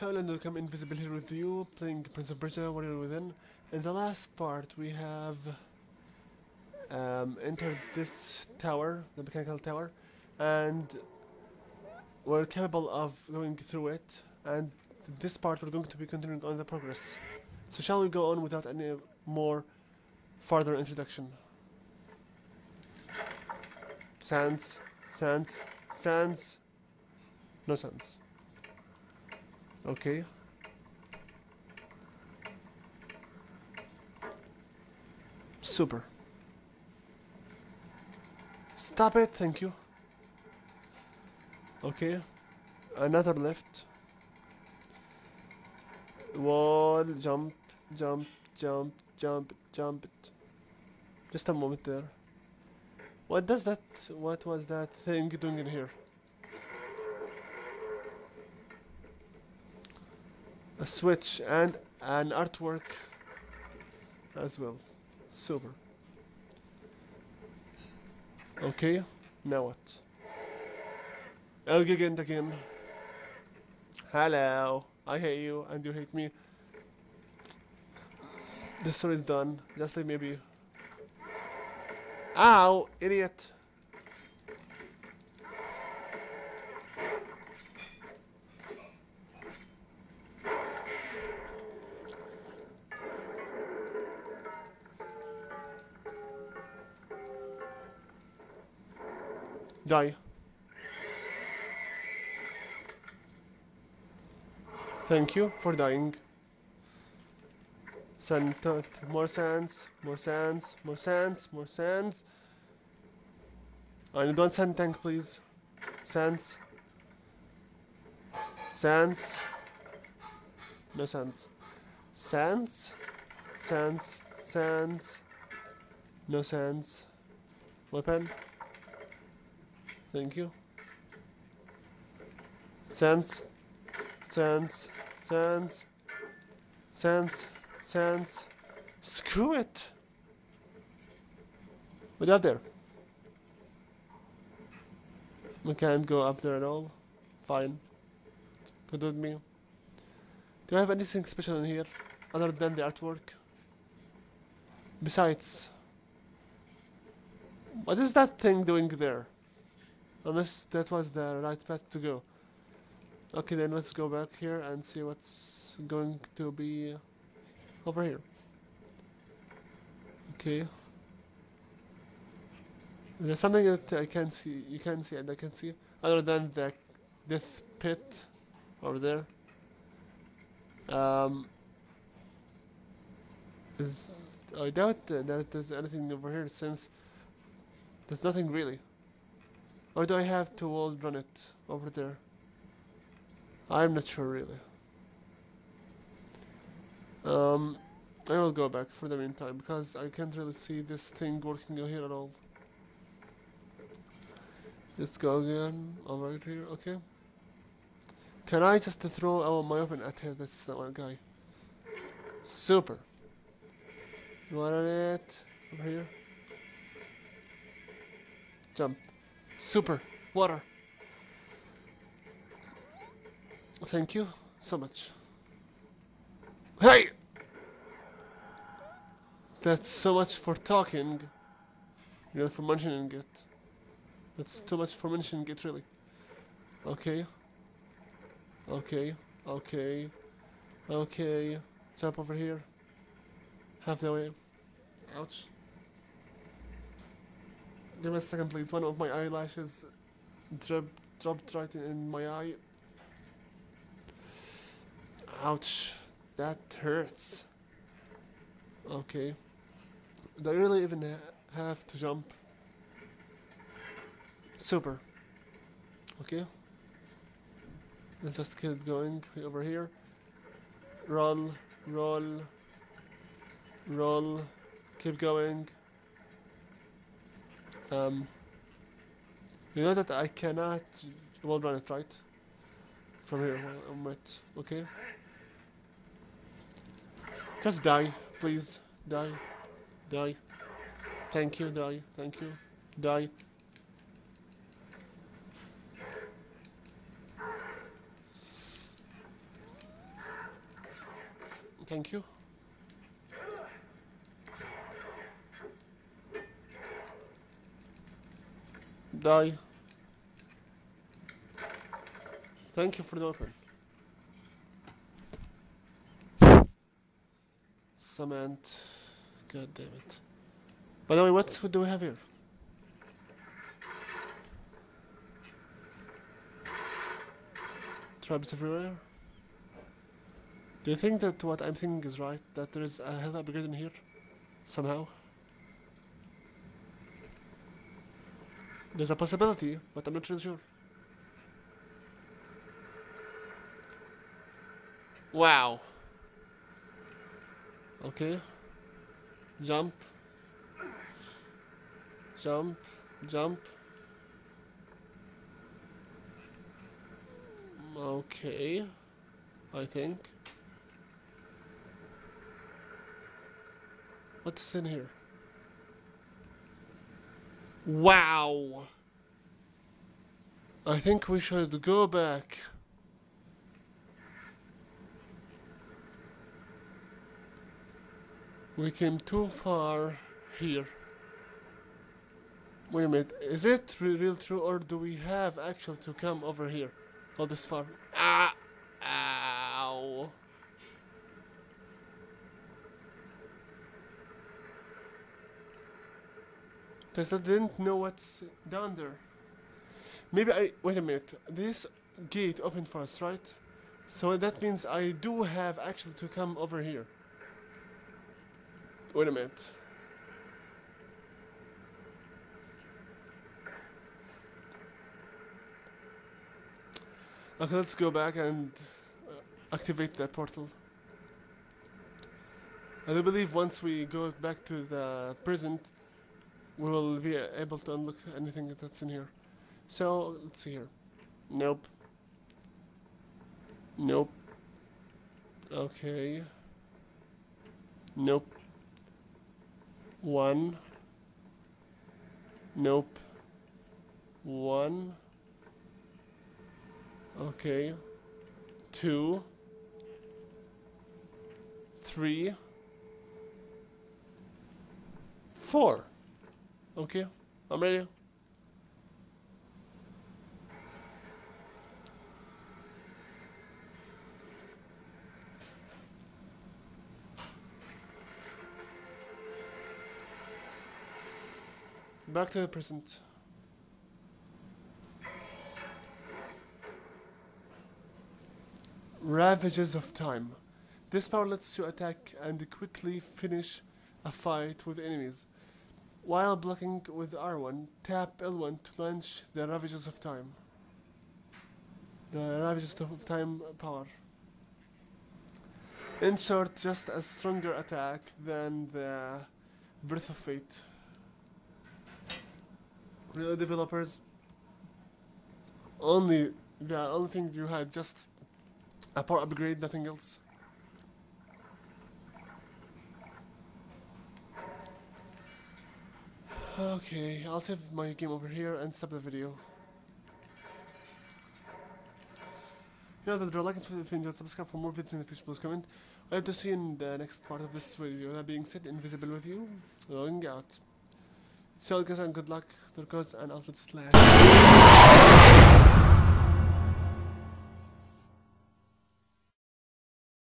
Hello and welcome Invisible here with you, playing Prince of Persia, Warrior Within. In the last part we have um, entered this tower, the mechanical tower, and we're capable of going through it, and this part we're going to be continuing on the progress. So shall we go on without any more further introduction? Sands, sands, sands, no sands. Okay. Super. Stop it, thank you. Okay. Another lift. Wall, jump, jump, jump, jump, jump. Just a moment there. What does that, what was that thing doing in here? A switch and an artwork as well. Super. Okay, now what? El Gigant again. Hello, I hate you and you hate me. The story is done. Just like maybe. Ow, idiot. Die. Thank you for dying. Sand, more sands, more sands, more sands, more sands. I don't sand tank, please. Sands. Sands. No sands. Sands. Sands. Sands. No sands. Weapon. Thank you. Sense, sense, sense, sense, sense. Screw it. Up there? We can't go up there at all. Fine. Good with me. Do I have anything special in here other than the artwork? Besides, what is that thing doing there? Unless that was the right path to go. Okay, then let's go back here and see what's going to be over here. Okay. There's something that I can't see, you can see and I can't see, other than the death pit over there. Um, is I doubt that there's anything over here since there's nothing really. Or do I have to wall run it over there? I'm not sure really. Um, I will go back for the meantime because I can't really see this thing working here at all. Let's go again over here, okay. Can I just throw oh, my weapon at him? That's that guy. Super. What on it? Over here. Jump. Super. Water. Thank you so much. Hey! That's so much for talking. You know, for mentioning it. That's too much for mentioning it, really. Okay. Okay. Okay. Okay. Jump over here. Half the way. Ouch. Give me a second, please. One of my eyelashes drop, dropped right in my eye. Ouch. That hurts. Okay. Do I really even ha have to jump? Super. Okay. Let's just keep going over here. Roll, roll, roll. Keep going. Um, you know that I cannot wall run it, right? From here, I'm wet. Okay. Just die, please. Die. Die. Thank you, die. Thank you. Die. Thank you. Die. Thank you for the weapon. Cement. God damn it. By the way, what do we have here? Traps everywhere. Do you think that what I'm thinking is right? That there is a health upgrade in here? Somehow? There's a possibility, but I'm not really sure. Wow. Okay. Jump. Jump. Jump. Okay. I think. What's in here? Wow. I think we should go back. We came too far here. Wait a minute, is it real true or do we have actually to come over here? All this far? Ah! Ow! Tesla didn't know what's down there. Maybe I. Wait a minute. This gate opened for us, right? So that means I do have actually to come over here. Wait a minute. Okay, let's go back and uh, activate that portal. And I believe once we go back to the present, we will be able to unlock anything that's in here. So, let's see here. Nope. Nope. Okay. Nope. One. Nope. One. Okay. Two. Three. Four. Okay, I'm ready. Back to the present. Ravages of Time. This power lets you attack and quickly finish a fight with enemies. While blocking with R1, tap L1 to launch the Ravages of Time. The Ravages of Time power. In short, just a stronger attack than the Breath of Fate. Really, developers, only the only thing you had just a power upgrade, nothing else. Okay, I'll save my game over here and stop the video. You know that you're liking if you enjoyed, subscribe for more videos in the future, please comment. I hope to see you in the next part of this video. That being said, invisible with you, logging out. So guys and good luck, Turcos and Alfred Slash.